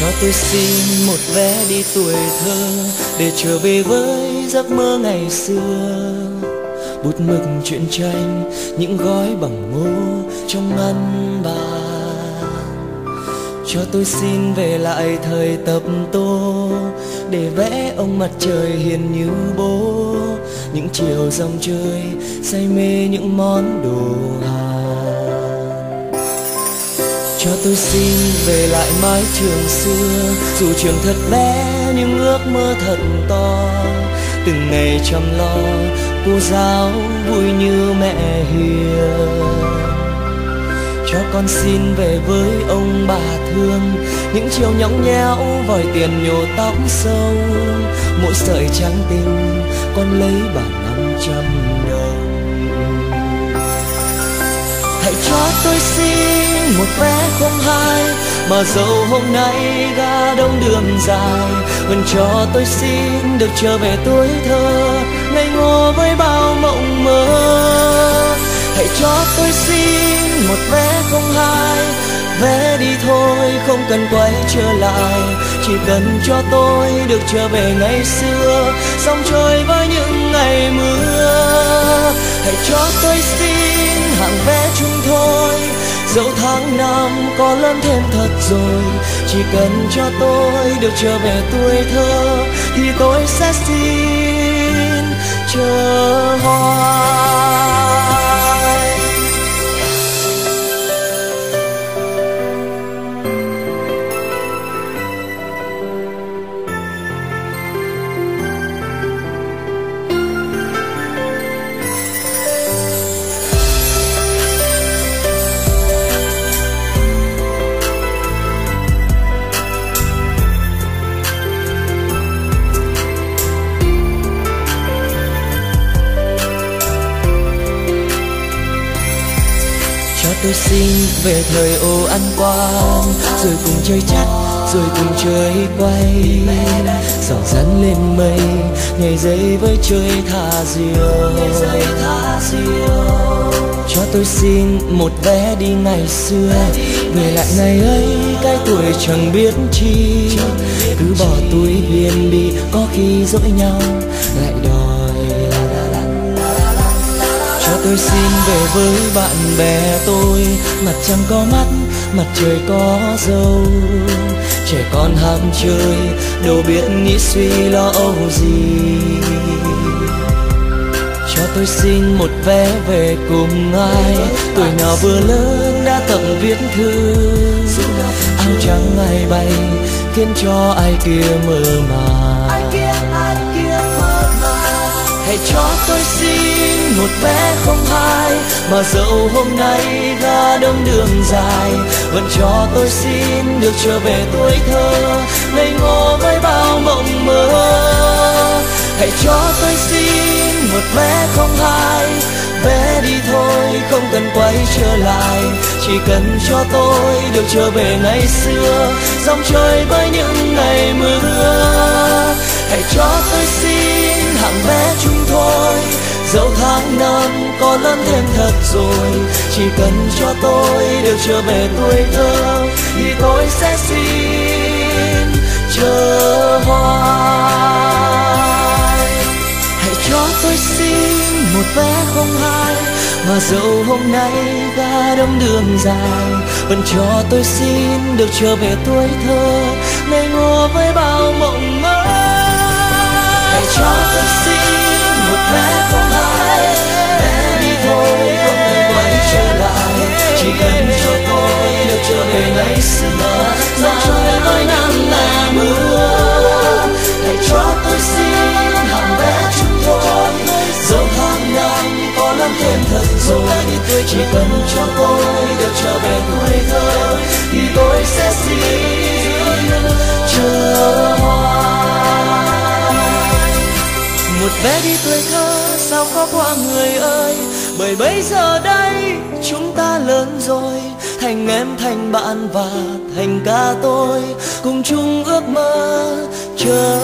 Cho tôi xin một vé đi tuổi thơ để trở về với giấc mơ ngày xưa. Bút mực truyện tranh, những gói bằng ngô trong ngăn bàn. Cho tôi xin về lại thời tập tô để vẽ ông mặt trời hiền như bố. Những chiều dòng chơi say mê những món đồ hàng cho tôi xin về lại mái trường xưa. Dù trường thật bé, nhưng ước mơ thật to. Từng ngày chăm lo, cô giáo vui như mẹ hiền. Cho con xin về với ông bà thương. Những chiều nhõng nhẽo, vòi tiền nhổ tóc sâu. Mỗi sợi trắng tinh, con lấy bằng năm trăm đồng. Hãy cho tôi xin một vé không hai mà dẫu hôm nay ga đông đường dài, vẫn cho tôi xin được trở về tuổi thơ, ngây ngô với bao mộng mơ. Hãy cho tôi xin một vé không hai, vé đi thôi không cần quay trở lại, chỉ cần cho tôi được trở về ngày xưa, sóng trôi với những ngày mưa. Hãy cho tôi xin hàng vé chung thôi dẫu tháng năm có lớn thêm thật rồi, chỉ cần cho tôi được trở về tuổi thơ, thì tôi sẽ xin chờ hoa. Tôi xin về thời ô ăn quan rồi cùng chơi chắt rồi cùng chơi quay. Giỏ rắn lên mây nhảy dây với chơi thả diều. Cho tôi xin một vé đi ngày xưa. Về lại ngày ấy, cái tuổi chẳng biết chi. Cứ bỏ túi biên đi có khi dỗi nhau, lại đòi tôi xin về với bạn bè tôi. Mặt trăng có mắt, mặt trời có dâu. Trẻ con ham chơi, đâu biết nghĩ suy lo âu gì. Cho tôi xin một vé về cùng ai. Tuổi nào vừa lớn đã tập viết thư. Áo trắng ai bay, khiến cho ai kia mơ màng. Hãy cho tôi xin một vé không hai, mà dẫu hôm nay ra đông đường dài, vẫn cho tôi xin được trở về tuổi thơ, ngây ngô với bao mộng mơ. Hãy cho tôi xin một vé không hai vé đi thôi không cần quay trở lại, chỉ cần cho tôi được trở về ngày xưa, dòng chơi với những ngày mưa. Hãy cho tôi xin hạng vé chung thôi dẫu tháng năm có lớn thêm thật rồi, chỉ cần cho tôi được trở về tuổi thơ, thì tôi sẽ xin chờ hoài. Hãy cho tôi xin một vé không hai, mà dẫu hôm nay ga đông đường dài, vẫn cho tôi xin được trở về tuổi thơ. Ngây ngô với bao mộng mơ hãy cho tôi xin một vé không hai vé đi thôi, không cần quay trở lại. Chỉ cần cho tôi được trở về ngày xưa dòng trôi với năm ngày mưa. Hãy cho tôi xin hàng vé chúng tôi. Dẫu tháng năm có lắm thêm thật rồi chỉ cần cho tôi được trở về tuổi thơ. Thì tôi sẽ xin một vé đi tuổi thơ sao khó qua người ơi? Bởi bây giờ đây, chúng ta lớn rồi. Thành em, thành bạn và thành ca tôi. Cùng chung ước mơ trở